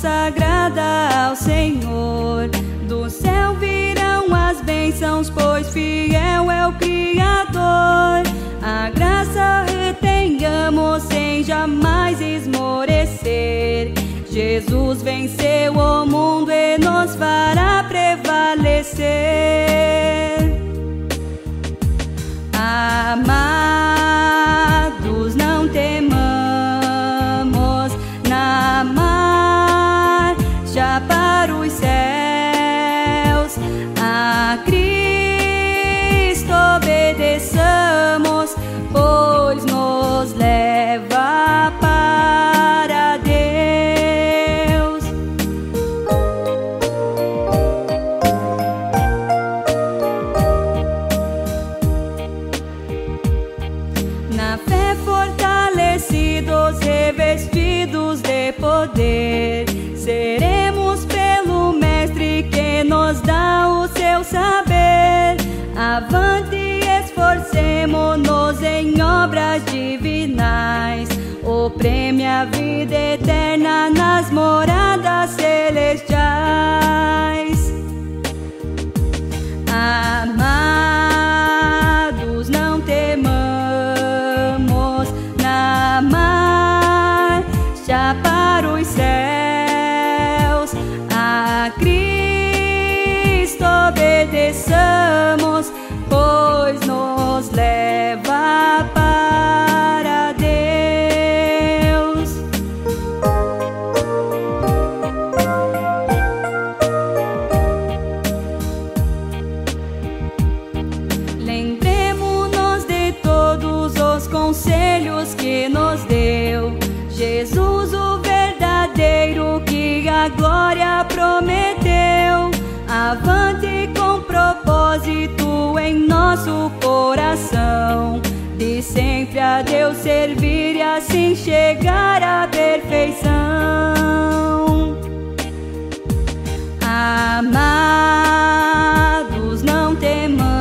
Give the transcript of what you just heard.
consagrada ao Senhor. Do céu virão as bênçãos, pois fiel é o Criador. A graça retenhamos sem jamais esmorecer. Jesus venceu o mundo Na fé fortalecidos, revestidos de poder, seremos pelo Mestre que nos dá o seu saber. Avante, esforcemo-nos em obras divinais, o prêmio a vida eterna obedeçamos, pois nos leva para Deus. Lembremos-nos de todos os conselhos que nos deu Jesus, o verdadeiro que a a Deus servir e assim chegar à perfeição. Amados, não temamos